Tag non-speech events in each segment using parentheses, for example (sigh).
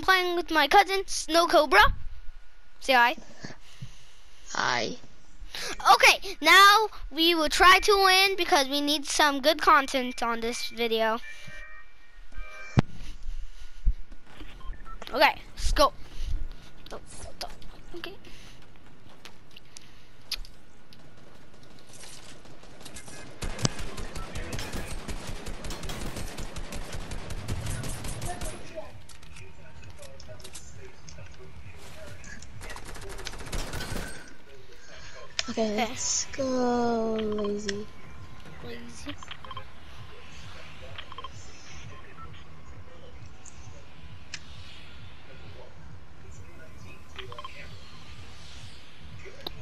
I'm playing with my cousin, Snow Cobra. Say hi. Hi. Okay, now we will try to win because we need some good content on this video. Okay, let's go. Okay. Okay, let's go lazy. Lazy.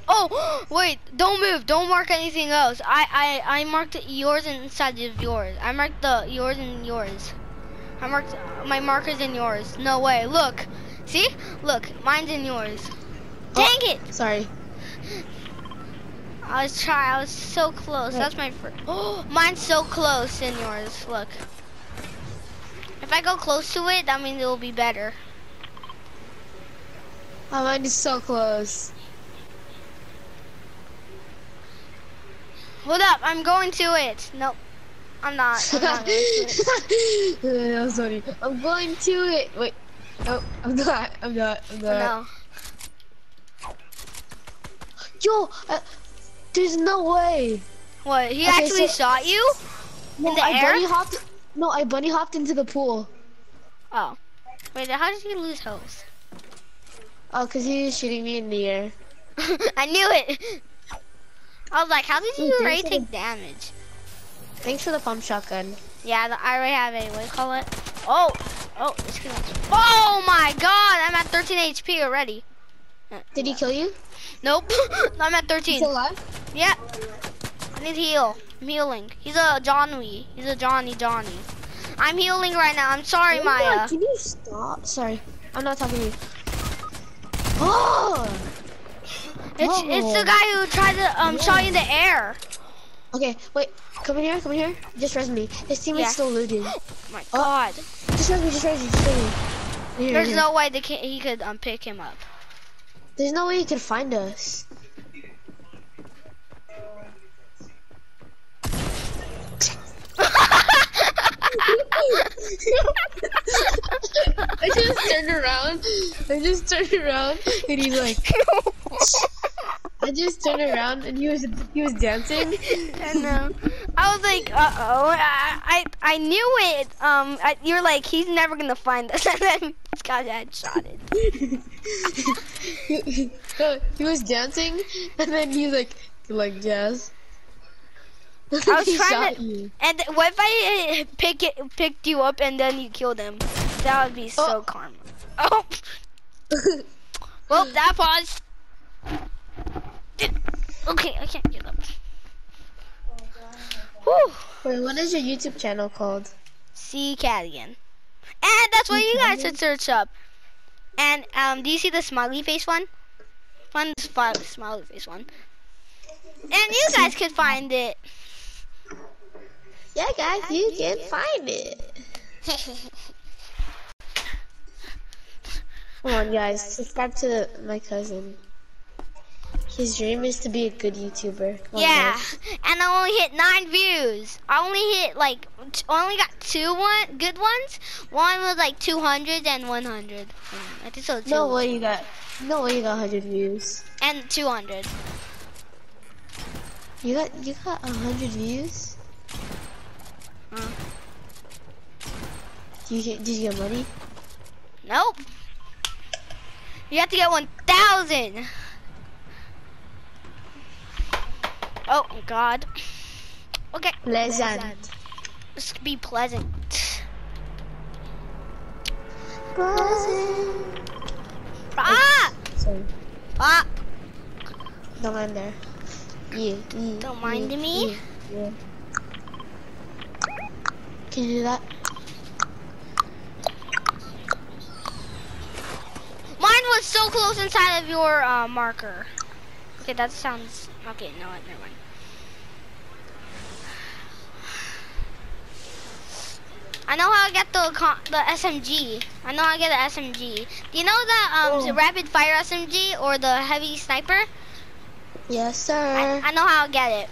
Oh, (gasps) wait, don't move. Don't mark anything else. I, I, I marked yours inside of yours. I marked the yours and yours. I marked my markers in yours. No way. Look. See? Look, mine's in yours. Oh, Dang it. Sorry. I was trying. I was so close. That's my first. (gasps) Oh, mine's so close in yours. Look. If I go close to it, that means it will be better. Oh, mine is so close. Hold up. I'm going to it. Nope. I'm not. I'm not going to it. that was funny. I'm going to it. Wait. No, I'm not. I'm not. I'm not. No. Yo, uh, there's no way. What? He Okay, actually so- shot you? No, the I air? bunny hopped. No, I bunny hopped into the pool. Oh. Wait. How did he lose health? Oh, cause he was shooting me in the air. (laughs) I knew it. I was like, how did Ooh, you already take damage? Thanks for the pump shotgun. Yeah, the, I already have a, what do you call it? Oh, oh, it's gonna, oh my god, I'm at 13 HP already. Did he kill you? Nope, (laughs) I'm at 13. He's alive. Yeah, I need heal. I'm healing. He's a Johnny. He's a Johnny Johnny. I'm healing right now. I'm sorry, Oh my God, Maya. Can you stop? Sorry, I'm not talking to you. Oh. It's it's the guy who tried to um shot you in the air. Okay, wait. Come in here. Come in here. Just res me. His teammate's Yeah. still looting. (gasps) Oh my god. Just res me. Just res me. Just res me. Here, There's here. no way they can, he could um pick him up. There's no way he could find us. I just turned around. I just turned around, and he's like, (laughs) I just turned around, and he was he was dancing. I know. I was like, uh oh. I, I I knew it. Um, I, you're like, he's never gonna find us, (laughs) and then had shot it. he, he was dancing, and then he's like, like jazz. I (laughs) was trying to- you. And what if I uh, pick it, picked you up, and then you killed him? That would be so Oh. karma. Oh, (laughs) well, that was. Okay, I can't get up. Whew. Wait, what is your YouTube channel called? See Cadigan. And that's what you guys should search up. And um, do you see the smiley face one? Find the smiley face one. And you guys could find it. Yeah, guys, you can find it. Come on, guys, (laughs) subscribe to my cousin. His dream is to be a good YouTuber. On, yeah, guys. and I only hit nine views. I only hit like, t- I only got two one good ones. One was like 200 and 100. Mm, I think so. No way you got. No way you got 100 views. And 200. You got you got 100 views. Uh, Did you get, did you get money? nope. You have to get 1,000. Oh God. Okay. Pleasant. Let's be pleasant. Pleasant. Ah! Sorry. Ah! Don't mind there. Yeah, yeah. Don't mind yeah, me? Yeah, yeah. Can you do that? Mine was so close inside of your uh, marker. Okay, that sounds. Okay, no, never mind. I know how to get the the SMG. I know how to get the SMG. Do you know the um Oh. rapid fire SMG or the heavy sniper? Yes, sir. I, I know how to get it.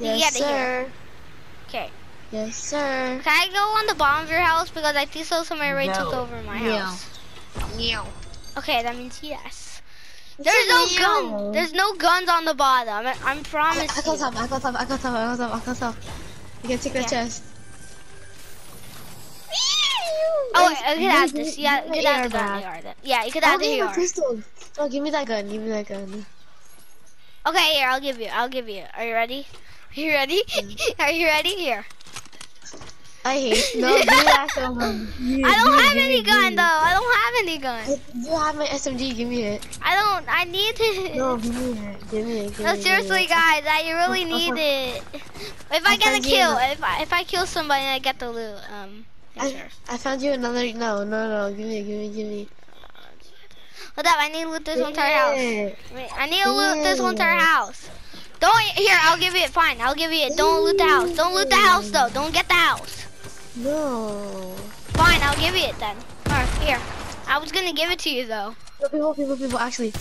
you yes, get it sir. here. Okay. Yes, sir. Can I go on the bottom of your house because I think so somebody already took over my Yeah. house. No. Okay, that means yes. There's no gun. There's no guns on the bottom. I, I'm I, promising. I got top. I got top. I got top. I got top. I got top. You can take the Yeah. chest. Oh, Guys, wait, you could give have me- this. Yeah, you give me could my have the AR gun. back. AR. Yeah, you could I'll have the give you a AR. pistol. Oh, give me that gun. Give me that gun. Okay, here, I'll give you. I'll give you. Are you ready? Are you ready? Mm. (laughs) Are you ready? Here. I hate. (laughs) No, give me that gun. I don't have any gun though. I don't have any gun. You have my SMG. Give me it. I don't. I need it. No, give me it. Give me it. Give No, me seriously, give guys, I you really (laughs) need it. If I I'll get a you kill, if I if I kill somebody, I get the loot. Um, I, sure. I found you another. No, no, no. Give me, give me, give me. Hold up, I need to loot this entire house. Wait, I need to loot this Yeah. entire house. Don't here. I'll give you it. Fine, I'll give you it. Don't loot the house. Don't loot the house though. Don't get the house. No. Fine, I'll give you it then. Or here. I was gonna give it to you though. No, people, people, people. Actually.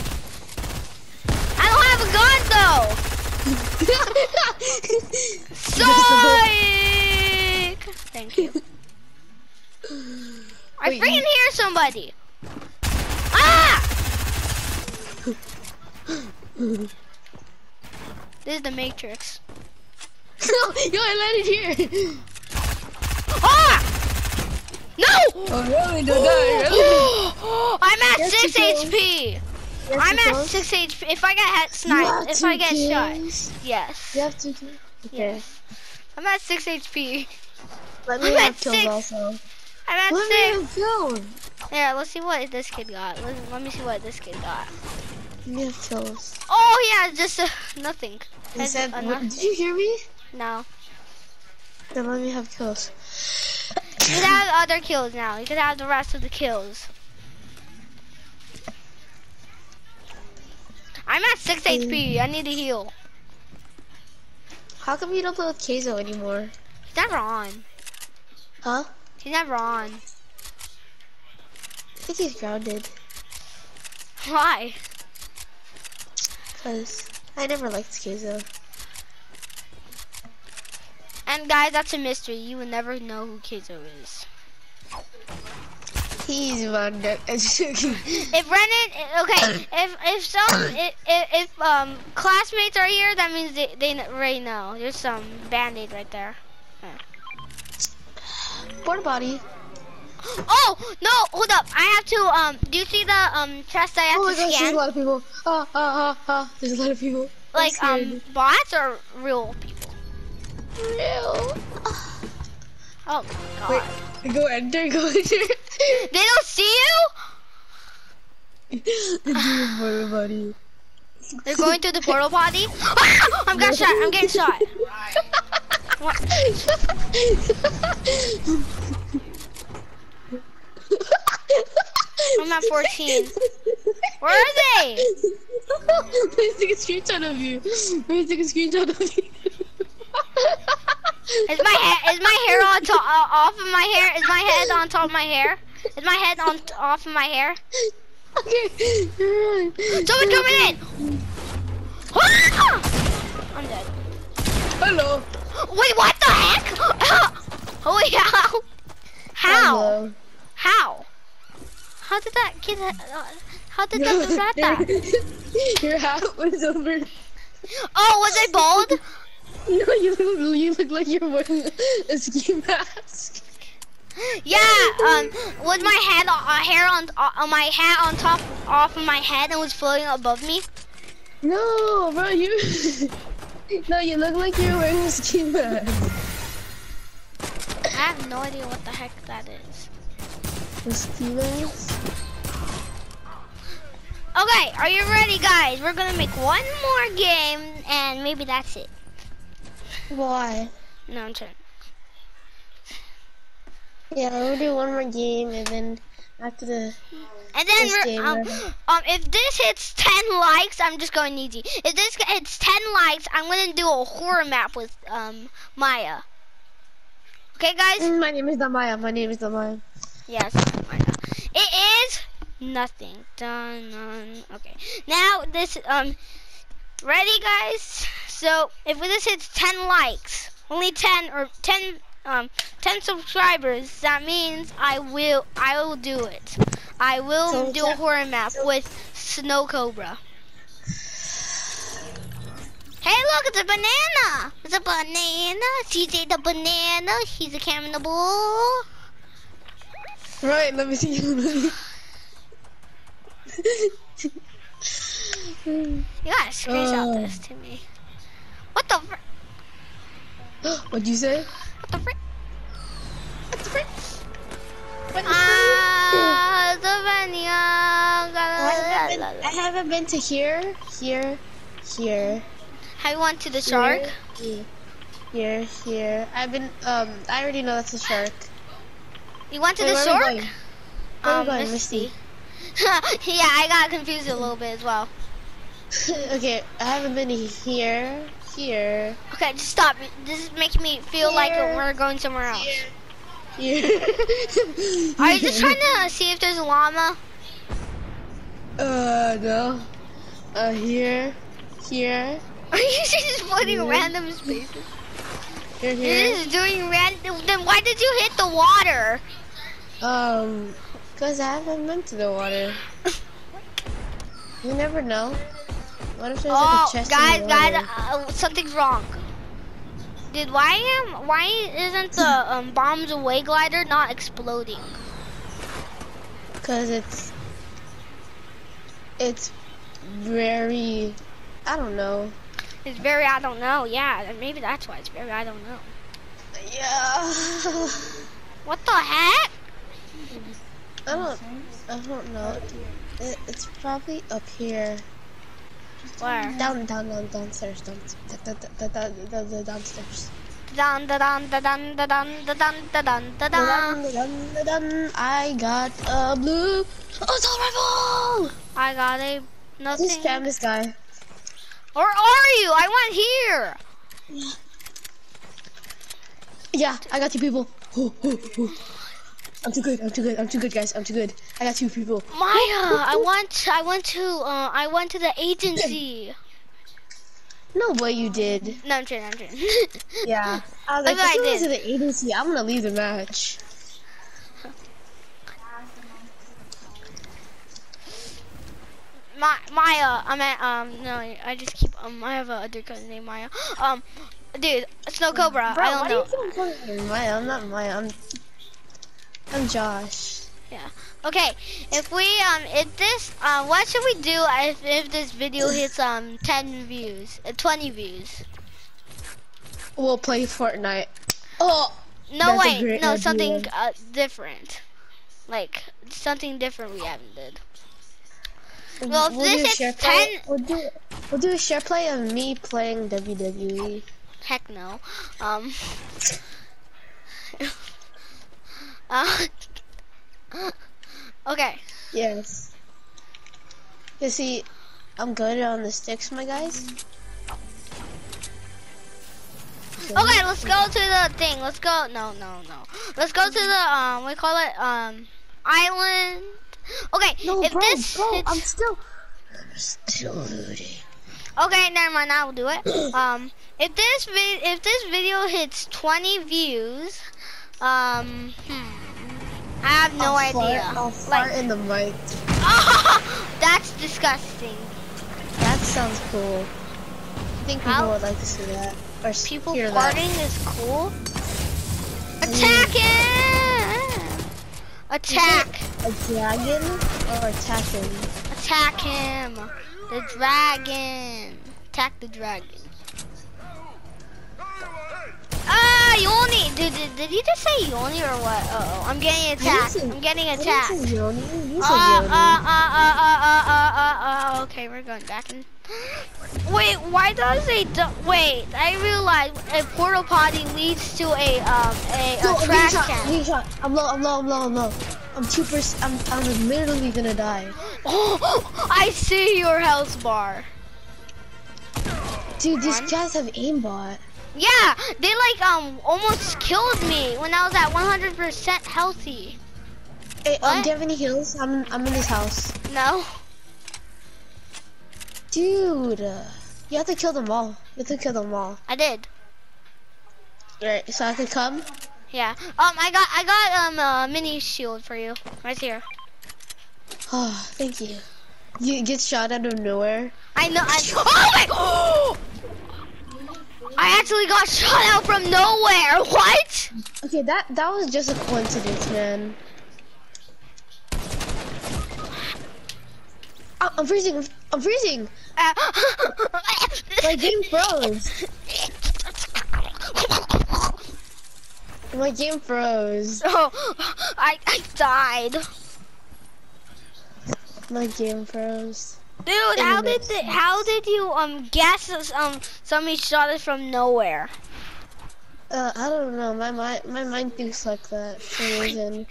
I don't have a gun though. (laughs) Psych! Thank you. I freaking hear somebody. Ah! This is the Matrix. (laughs) Yo, I landed here. No! Oh, really? No, I'm at Yes, six you can. HP. I'm at six HP. If I get head sniped, if I get shot, yes. You have to. Okay. Yes. I'm at six HP. Let me I'm have at kills six. also. I'm at Let six. me have kills. Here, let's see what this kid got. Let, let me see what this kid got. Have kills. Oh yeah, just uh, (laughs) nothing. He said, nothing. did you hear me? No. Then let me have kills. You can have other kills now. You can have the rest of the kills. I'm at 6 hmm. HP. I need to heal. How come you don't play with Keizo anymore? He's never on. Huh? He's never on. I think he's grounded. Why? Cause I never liked Keizo. And guys, that's a mystery. You will never know who Kizo is. He's. I'm. (laughs) If Brennan, okay, if if some if, if um classmates are here, that means they they already know. There's some band-aid right there. Porta body. Oh no! Hold up! I have to um. Do you see the um chest I have Oh to gosh, there's scan? a lot of people. Ah, ah, ah, ah. There's a lot of people. Like um bots or real people? Real. Oh, oh my god! Wait, go enter, go enter. (laughs) They don't see you? (laughs) They're going through the portal potty. (laughs) I'm getting shot. I'm getting shot. What? I'm at 14. Where are they? Me take a screenshot of you. Me take a screenshot of you. (laughs) Is my hair is my hair on top uh, off of my hair? Is my head on top of my hair? Is my head on off of my hair? okay, run. Someone's coming in. I'm dead. Hello. Wait, what the heck? (laughs) Holy cow! How? Hello. How? How did that kid? Uh, how did that do that? Your hat was over. Oh, was I bald? (laughs) No, you look, you look like you're wearing a ski mask. Yeah. Um, was my head uh, hair on uh, my hat on top off of my head and was floating above me? No, bro, you. (laughs) no, you look like you're wearing a ski mask. I have no idea what the heck that is. A ski mask? Okay, are you ready, guys? We're gonna make one more game, and maybe that's it. Why? No, I'm trying. Yeah, we'll do one more game and then after the. And then um, um, if this hits 10 likes, I'm just going easy. If this hits 10 likes, I'm gonna do a horror map with um Maya. Okay, guys. Mm, My name is maya My name is maya Yes, know. It is nothing. Dun, dun. Okay. Now this um ready guys? So if this hits ten likes, only ten or ten um ten subscribers, that means I will I will do it. I will So do a horror map with Snow Cobra. Hey look, it's a banana! It's a banana. She's ate a banana. She's a cannibal. Right, let me see you. Gotta screenshot Oh. this to me. What the fr- (gasps) What'd you say? what the frick? What the frick? What the Ah, Savannah, I haven't, been, I haven't been to here, here, here. How you went to the shark? Here, here, here. I've been, um, I already know that's a shark. You went to Wait, the shark? Where are Um, we going, Misty. Misty? (laughs) yeah, I got confused a little bit as well. (laughs) okay, I haven't been here, here, Okay, just stop. This is making me feel like we're going somewhere else. here. (laughs) Are you just trying to see if there's a llama? Uh, no. Uh, here, here, (laughs) Are you just putting Here. random spaces? here, You're here. just doing random. Then why did you hit the water? Um, cause I haven't been to the water. (laughs) You never know. What if there's like Oh, a chest guys, guys, uh, something's wrong. Dude, why am why isn't the (laughs) um, bombs away glider not exploding? Cause it's it's very I don't know. It's very I don't know. Yeah, maybe that's why it's very I don't know. Yeah. What the heck? I don't I don't know. It, it's probably up here. Where? Down down down downstairs down, down, down, down, down, down, downstairs. Dun dun dun dun dun dun dun dun dun dun dun dun. I got a blue assault rifle. I got a Just nothing. spam this guy. Where are you? I went here. Yeah, I got two people. I'm too good. I'm too good. I'm too good, guys. I'm too good. I got two people. Maya, I went. I went to. Uh, I went to the agency. No way you did. No, I'm kidding. I'm kidding. Yeah. I was (laughs) like, I if you went did. to the agency, I'm gonna leave the match. My Maya, I'm at um no, I just keep um I have a other cousin named Maya. (gasps) Um, dude, Snow Cobra. Bro, I don't why know. do you keep calling me Maya? I'm not Maya. I'm I'm Josh. Yeah. Okay, if we um if this uh what should we do if if this video (sighs) hits um 10 views, uh, 20 views? We'll play Fortnite. Oh, No wait, no idea. something uh, different. Like something different we haven't did. Well, if we'll this is share 10 play. We'll do we'll do a share play of me playing. WWE. Heck no. Um. Uh, (laughs) okay. Yes. You see, I'm good on the sticks, my guys. Okay, let's go to the thing. Let's go. No, no, no. Let's go to the um. We call it um island. Okay. No, if bro, this bro, hits, I'm still, still looting. okay, never mind. I will do it. (clears throat) um, if this if this video hits 20 views, um, hmm, I have no I'll idea. Fart, I'll fart like, in the mic. (laughs) that's disgusting. That sounds cool. I think people How- would like to see that or People hear farting is cool. Attack him! Attack! A dragon or attacking? Attack him! The dragon! Attack the dragon. Yoni! Did, did, did he just say Yoni or what? Uh oh, I'm getting attacked. say- I'm getting attacked. say Yoni. You Uh, said uh, Yoni. uh, uh, uh, uh, uh, uh, uh, okay, we're going back in. (gasps) Wait, why does a, wait, I realized a portal potty leads to a, um, a, No, a I'm trash shot. Can. shot. I'm low. I'm low. I'm low. I'm low. I'm two percent. I'm. I'm literally gonna die. (gasps) Oh, I see your health bar. Dude, these guys have aimbot. Yeah, they like um almost killed me when I was at 100% healthy. Hey, um, do you have any heals? I'm I'm in this house. No. Dude, uh, you have to kill them all. You have to kill them all. I did. Right, so I can come. Yeah. Um, I got I got um a mini shield for you right here. Oh, (sighs) thank you. You get shot out of nowhere. I know. I, (laughs) oh my! (gasps) (gasps) (gasps) I actually got shot out from nowhere. What? Okay, that that was just a coincidence, man. Oh, I'm freezing. I'm, freezing. Uh, My game froze. My game froze. (laughs) oh, I I died. My game froze. Dude, how did the, how did you um guess um somebody shot us from nowhere? Uh, I don't know. My mind, my mind thinks like that for some reason.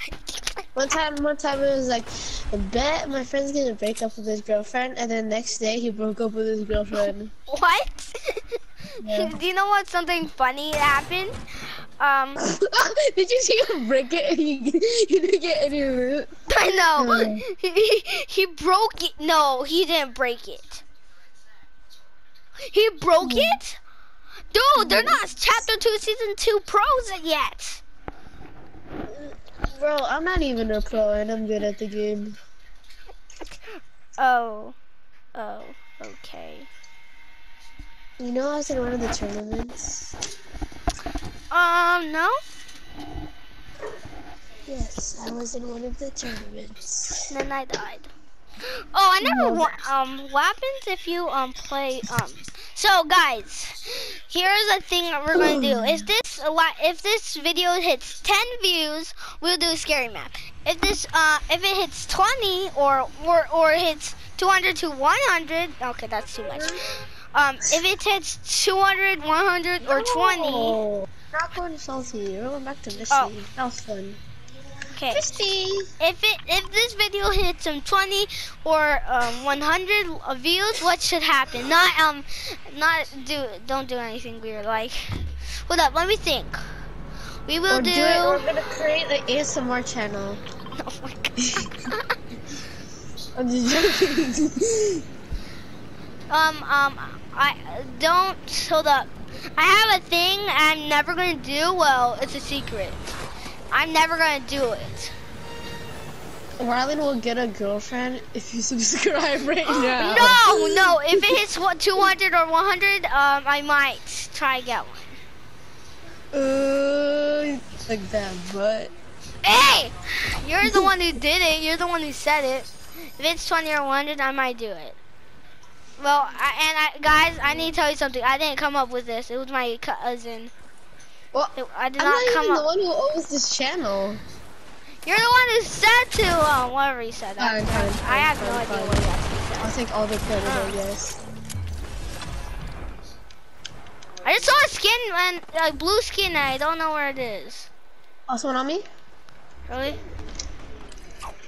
One time, one time it was like, I bet my friend's gonna break up with his girlfriend, and then next day he broke up with his girlfriend. (laughs) What? (laughs) Yeah. Do you know what something funny happened? Um, (laughs) Did you see him break it? (laughs) He, he didn't get any loot. I know. (laughs) Hmm. He, he broke it. No, he didn't break it. He broke Hmm. it? Dude, they're not chapter 2 season 2 pros yet. Bro, I'm not even a pro, and I'm good at the game. Oh. Oh, okay. You know, I was in one of the tournaments. Um, no? Yes, I was in one of the tournaments. Then I died. Oh, I never. Um, what happens if you um play um? So guys, here's a thing that we're gonna do. If this a lot, if this video hits 10 views, we'll do a scary map. If this uh, if it hits 20 or or or hits 200 to 100, okay, that's too much. Um, if it hits 200, 100, or 20, Oh, not going to Salty. We're going back to Misty. Oh. That was fun. okay. Misty! If it if this video hits some 20 or um 100 views, what should happen? Not um not do don't do anything weird. Like, hold up, let me think. We will Or do. do it, we're gonna create an ASMR channel. (laughs) oh my god. I'm just joking. (laughs) um um I don't hold up. I have a thing I'm never gonna do. Well, it's a secret. I'm never gonna do it. Rylan will get a girlfriend if you (laughs) subscribe right (gasps) now. No, no. If it hits 200 or 100, um, I might try to get one. Uh, like that, but Hey! You're the one who did it. You're the one who said it. If it's 20 or 100, I might do it. Well, I, and I, guys, I need to tell you something. I didn't come up with this. It was my cousin. well, It, I did I'm not, not come even up. the one who owns this channel. You're the one who said to, um, whatever he said. Fine, fine, I fine, have no idea what he actually I'll take all the credit. I guess. I just saw a skin, and like blue skin, and I don't know where it is. Also, one on me? Really?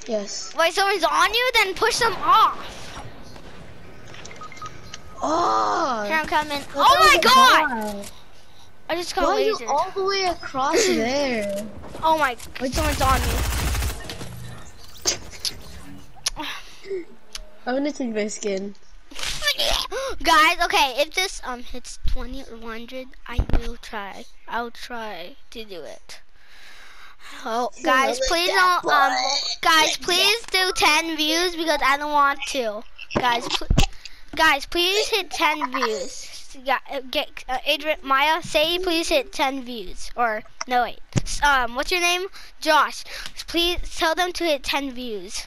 Yes. Wait, someone's on you? Then push them off. Oh! Here I'm coming. Oh my a god! I just Why got lasered. all the way across (clears throat) there? Oh my, someone's on me. I'm gonna take my skin. (gasps) Guys, okay, if this um hits 20 or 100, I will try. I'll try to do it. Oh, guys, please don't um guys, please do 10 views because I don't want to. Guys, guys, please hit 10 views. Yeah, uh, get uh, Adrian Maya, say please hit 10 views or no wait. Um, what's your name? Josh. Please tell them to hit 10 views.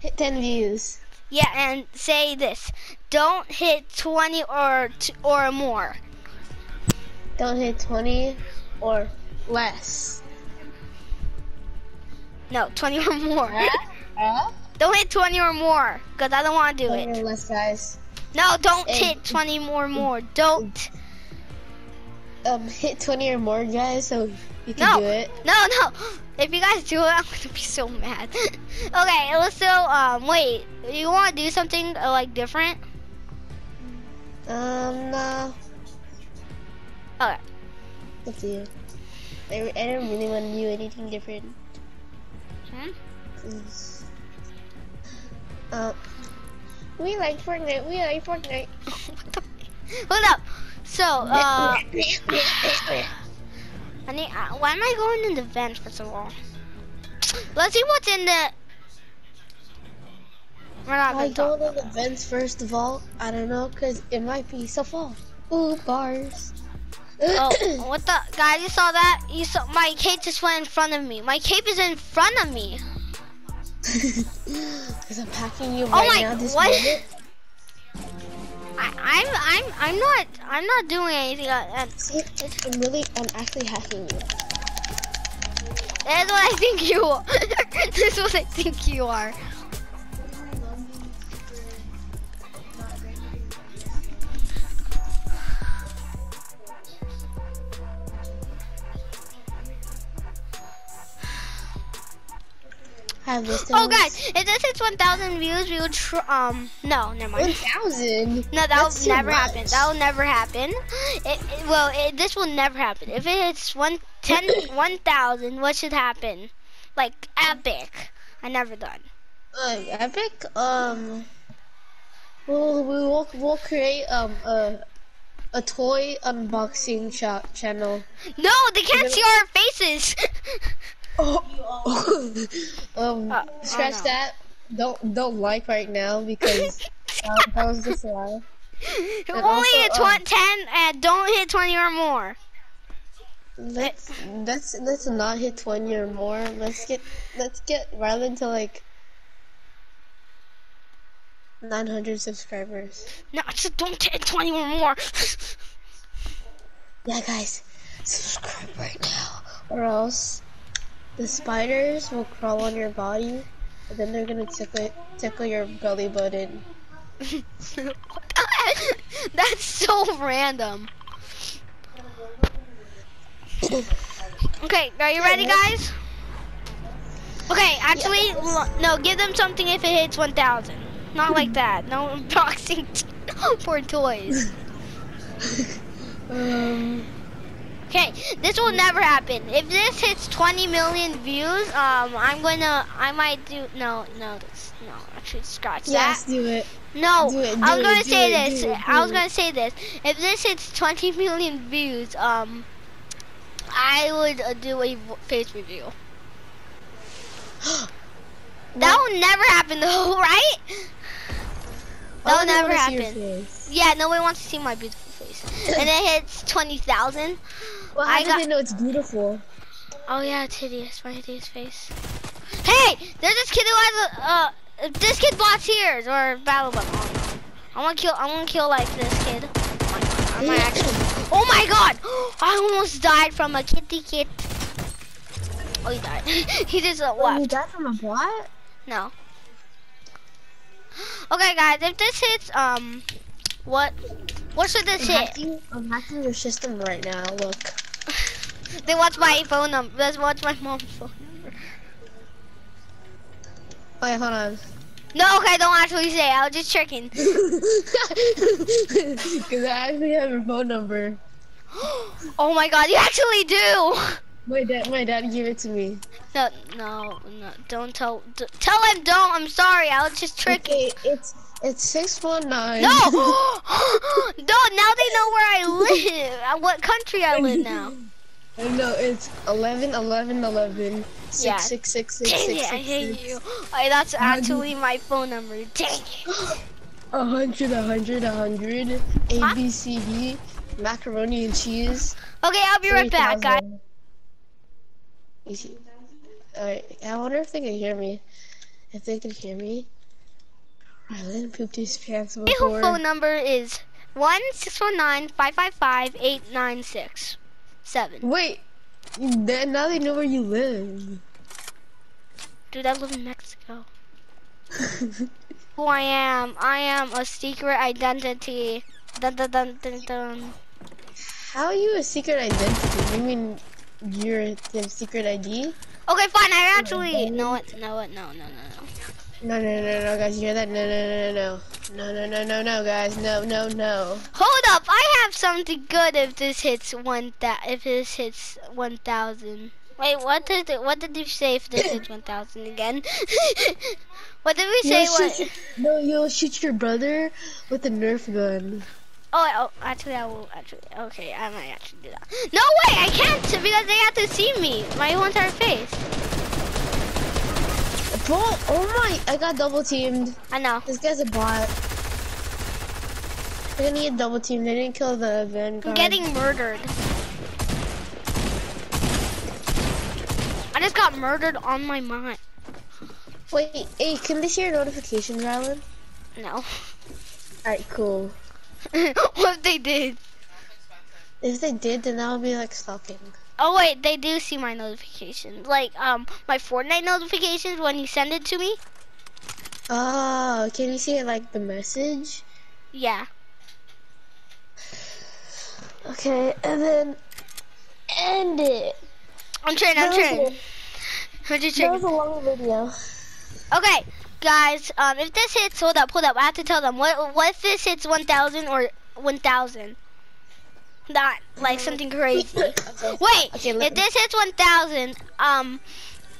Hit 10 views. Yeah, and say this. Don't hit 20 or t- or more. Don't hit 20 or less. No, 20 or more. Huh? Don't hit 20 or more, because I don't want to do 20 it. less, guys. No, don't Hey. hit 20 more more. Don't. Um, hit 20 or more, guys, so you can No. do it. No, no. (gasps) If you guys do it, I'm going to be so mad. (laughs) okay, let's do, um, wait. You want to do something, uh, like, different? Um, no. Okay. Up to you. I, I don't really want to do anything different. Hmm? Uh, we like Fortnite. We like Fortnite. (laughs) Hold up. So, uh, (laughs) I need. Uh, why am I going in the vent first of all? Let's see what's in the. We're not I go to the vents first of all. I don't know, cause it might be so fall. Ooh, bars. Oh, (coughs) what the guys? You saw that? You saw my cape just went in front of me. My cape is in front of me. (laughs) Cause I'm packing you Oh right my- now. This what? moment. I, I'm I'm I'm not I'm not doing anything. Uh, See, I'm really, I'm actually hacking you. That's what I think you are. (laughs) That's what I think you are. Have this. Oh, guys, if this hits 1,000 views, we will tr- um. No, never mind. thousand. No, that will never happen. That will never happen. It, it- well, it, this will never happen. If it hits one ten (clears throat) one thousand, what should happen? Like epic. I never done. Uh, epic. Um. We'll we will we'll create um a a toy unboxing shop channel. No, they can't see our faces. (laughs) Oh. (laughs) um. Uh, scratch that. Don't don't like right now because that, (laughs) that was just a lie. Only also, hit um, ten and don't hit twenty or more. Let's let's let's not hit twenty or more. Let's get let's get Rylan to like nine hundred subscribers. No, just don't hit twenty or more. (laughs) Yeah, guys, subscribe right now, or else the spiders will crawl on your body, and then they're gonna tickle tickle your belly button. (laughs) That's so random. Okay, are you ready, guys? Okay, actually, no, give them something if it hits 1,000. Not like (laughs) that. No (laughs) unboxing for toys. Um, Okay, this will never happen. If this hits 20 million views, um, I'm gonna, I might do, no, no, no, actually scratch yes, that. do it. No, Do it, I do was gonna do say it, this. it, I was gonna say this. If this hits 20 million views, um, I would uh, do a face review. (gasps) That will never happen (laughs) though, right? That will never wanna see your happen. Yeah, nobody wants to see my beautiful face. and it hits 20,000. Well, I how do got- they know it's beautiful? Oh yeah, it's hideous. My hideous face. Hey, there's this kid who has a, uh, this kid bought tears or battle button. I want to kill, I want to kill like this kid. I might actually. Oh my god! (gasps) I almost died from a kitty kit. Oh, he died. (laughs) he just uh, Oh, you died from a bot? No. (gasps) Okay, guys, if this hits, um, what, what should this I'm hit? hacking, I'm hacking your system right now. Look. (laughs) they what's my phone number? Let's watch my mom's phone number. Wait, hold on. No, okay, don't actually say. I was just checking. (laughs) Because I actually have your phone number. (gasps) oh my god, you actually do! My dad, my dad gave it to me. No, no, no, don't tell, d- tell him don't, I'm sorry, I was just tricking. Okay, it's it's six one nine. No! (laughs) (gasps) no, now they know where I live, uh, what country I live now. (laughs) No, it's 11, 11, 11, Yeah. 6, 6, 6, 6, Dang 6, it, I hate 6. you. Alright, that's actually my phone number, dang it. (gasps) A hundred, a hundred, a hundred. A B C D, macaroni and cheese. Okay, I'll be right back, guys. Easy. Alright, I wonder if they can hear me. If they can hear me. I didn't poop pants My before. phone number is one six one nine five five five eight nine six seven. Wait, then now they know where you live. Dude, I live in Mexico. (laughs) Who I am? I am a secret identity. Dun dun dun dun dun. How are you a secret identity? You mean you're the secret ID? Okay, fine. I actually know it. Know it. No, no, no, no. No, no, no, no, guys, you hear that? No, no, no, no, no, no, no, no, no, guys, no, no, no. Hold up, I have something good if this hits one that if this hits one thousand. Wait, what did it, what did you say if this hits (coughs) one thousand again? (laughs) what did we say? You'll What? shoot, no, you'll shoot your brother with a Nerf gun. Oh, oh, actually, I will actually. Okay, I might actually do that. No way, I can't because they have to see me, my whole entire face. Bro, oh my, I got double teamed. I know. This guy's a bot. They're gonna get double teamed. They didn't kill the vanguard. I'm getting murdered. I just got murdered on my mind. Wait, hey, can they see your notifications, Rylan? No. Alright, cool. (laughs) what if they did? If they did, then that would be like stalking. Oh wait, they do see my notifications. Like um my Fortnite notifications when you send it to me. Oh, can you see it like the message? Yeah. Okay, and then end it. I'm trying. I'm That was trying. I'm just That was a long video. Okay, guys. Um, if this hits, hold up, hold up. I have to tell them what. What if this hits 1,000 or 1,000? Not like something crazy. (laughs) okay. Wait, Okay, if this hits 1,000, um,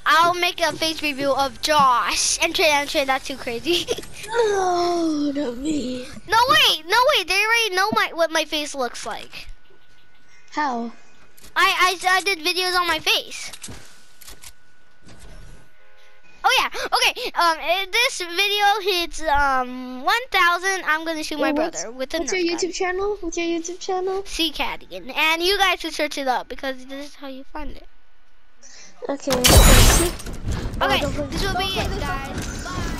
I'll make a face review of Josh. And Trey, and Trey, that's too crazy. (laughs) No, not me. no, wait, no, wait. They already know my what my face looks like. How? I, I, I did videos on my face. Oh yeah, okay. Um, if this video hits um 1,000, I'm gonna shoot my brother with a What's your. YouTube channel? What's your YouTube channel? Sea Cadigan, and you guys should search it up because this is how you find it. Okay. Okay, Okay, this will be it, guys. Bye.